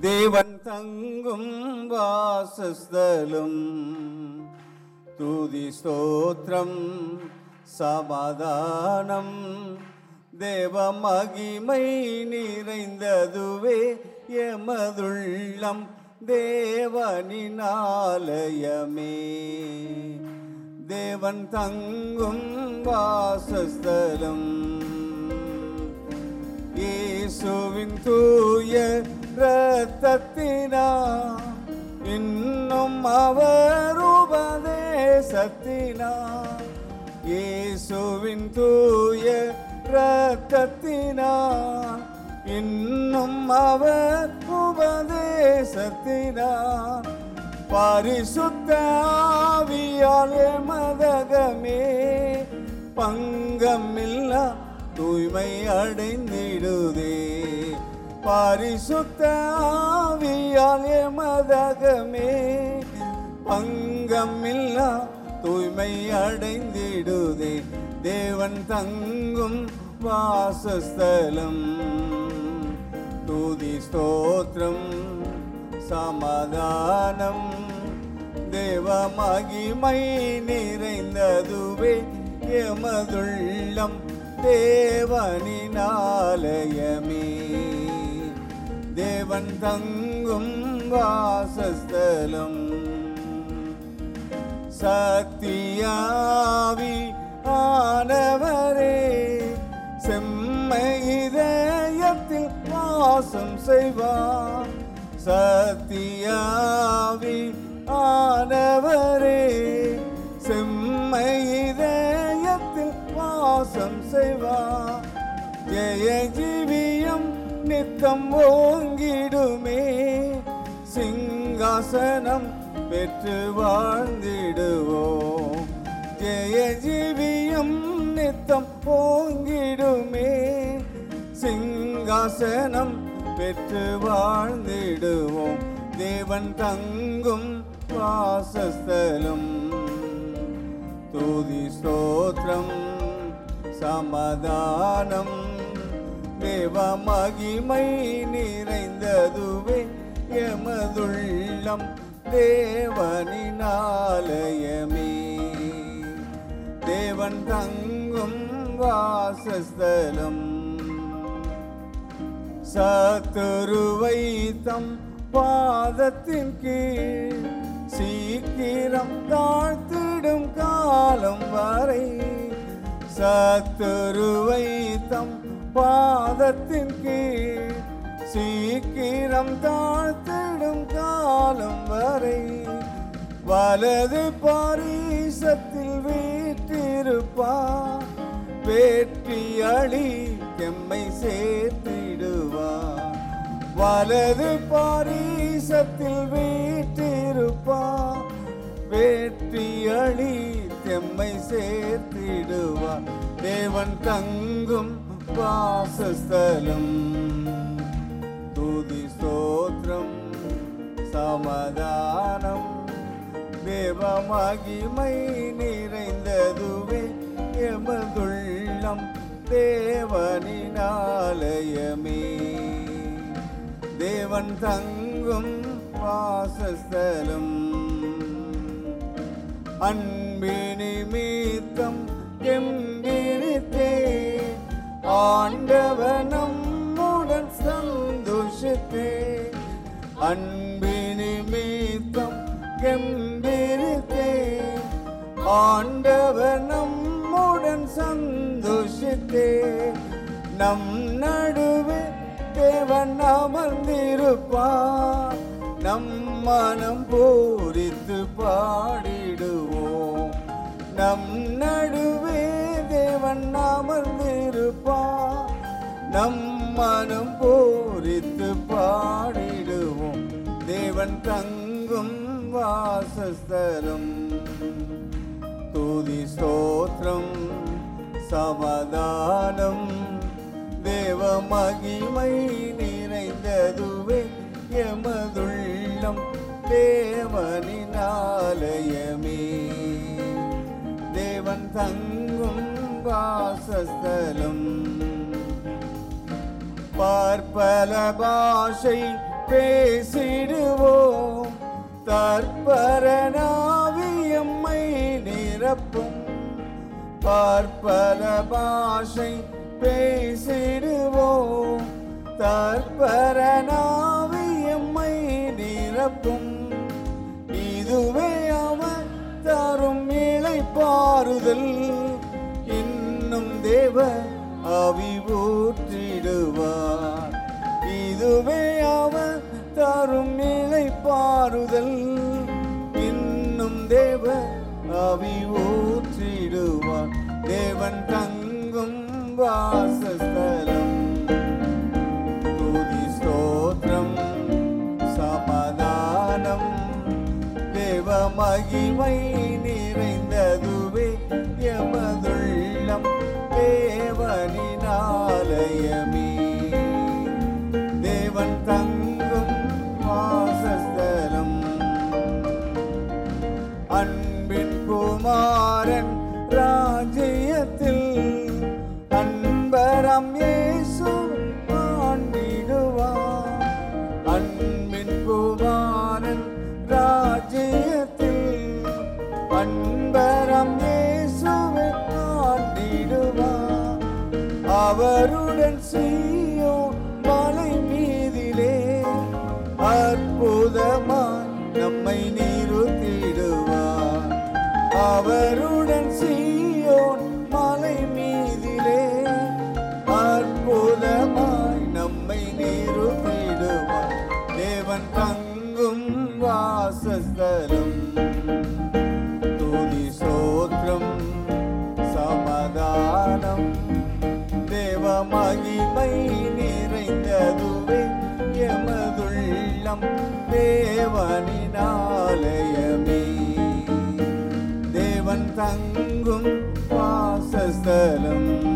தேவன் தங்கும் வாசஸ்தலும் துதி ஸ்தோத்திரம் சமாதானம் தேவ மகிமை நிறைந்ததுவே எமதுள்ளம் தேவனினாலயமே தேவன் தங்கும் வாசஸ்தலம் இயேசுவின் தூய ரத்தத்தினா இன்னும் அவர் உபதேசத்தினா. இயேசுவின் தூய ரத்தத்தினா இன்னும் அவர் உபதேசத்தினா. பரிசுத்தாவியாலே மதகமே எமதகமே பங்கமில்லா தூய்மை அடைந்திடுதே. பரிசுத்த ஆவியால் எமதகமே பங்கமில்லா தூய்மை அடைந்திடுதே. தேவன் தங்கும் வாசஸ்தலம் தூதி ஸ்தோத்திரம் சமாதானம். தேவ மகிமை நிறைந்ததுவே எமதுள்ளம் தேவனின் ஆலயமே. தேவன் தங்கும் வாசஸ்தலம். சத்தியாவி ஆனவரே செம்மை இதயத்தில் வாசம் செய்வார். சத்தியாவி ஆனவரே செம்மை இதயத்தில் வாசம் செய்வார். ஜெய ஜி நித்தம் ஓங்கிடுமே சிங்காசனம் பெற்று வாழ்ந்திடுவோம். ஜெய ஜீவியம் நித்தம் ஓங்கிடுமே சிங்காசனம் பெற்று வாழ்ந்திடுவோம். தேவன் தங்கும் வாசஸ்தலம் தூதி ஸ்தோத்திரம் சமாதானம் தேவ மகிமை நிறைந்ததுவே எமதுள்ளம். தேவனினாலயமே. தேவன் தங்கும் வாசஸ்தலம். சத்துருவை தம் பாதத்தின் கீழ் சீக்கிரம் தாழ்த்திடும் காலம் வரை. சத்துருவை தம் பாதத்தின் கீழ் சீக்கிரம் தாழ்த்திடும் காலம் வரை. வலது பாரீசத்தில் வீற்றிருப்பார். வேட்டி அழி எம்மை சேர்த்திடுவார். வலது பாரீசத்தில் வீற்றிருப்பார். வேட்டி அழி எம்மை சேர்த்திடுவார். தேவன் தங்கும் வாசஸ்தலம் துதி ஸ்தோத்திரம் சமாதானம். தேவ மகிமை நிறைந்ததுவே எமதுள்ளம் தேவனின் ஆலயமே தேவன் தங்கும் வாசஸ்தலம். அன்பினிமித்தம் எம் ஆண்டவனம் உடன் சந்தோஷத்தே. அன்பினிமித்தம் கெம்பிரித்தே. ஆண்டவனம் உடன் சந்தோஷத்தே. நம் நடுவே தேவன் அமர்ந்திருப்பார். நம் மனம் பூரித்து பாடிடுவோம். நம் நடுவே மனம் போரித்து பாடிடுவோம். தேவன் தங்கும் வாசஸ்தலம் துதி ஸ்தோத்திரம் சமாதானம். தேவ மகிமை நிறைந்ததுவே எமதுள்ளம். தேவனின் ஆலயமே தேவன் தங்கும் வாசஸ்தலம் பார்ப்பல பாஷை பேசிடுவோம் தற்பரனாவியம்மை நிரப்பும். பார்ப்பல பாஷை பேசிடுவோம் தற்பரனாவியம்மை நிரப்பும். இதுவே அவர் தரும் இலை பாறுதல் இன்னும் தேவர் அவிபூற்றிடுவார் இதுவே அவர் தரும் நிலை இளைப்பாறுதல் இன்னும் தேவ அவிபூற்றிடுவார் தேவன் தங்கும் வாசஸ்தலம். துதி ஸ்தோத்திரம் சமாதானம். தேவ மகிமை நிறைந்ததுவே எமதுள்ளம் தேவனின் ஆலயமே தேவன் தங்கும் வாசஸ்தலம். அன்பின் குமாரன் ராஜ்யத்தில் அன்பரம் ஏ நம்மை நீருத்திடுவார் அவருடன் செய்யோன் மலை மீதிலே அற்புதமாய் நம்மை நீருத்திடுவார் தேவன் தங்கும் வாசஸ்தலம் துதி சோத்திரம் சமாதானம் தேவ மகிமை எமதுள்ளம் தேவனின் ஆலயமே தேவன் தங்கும் வாசஸ்தலம்.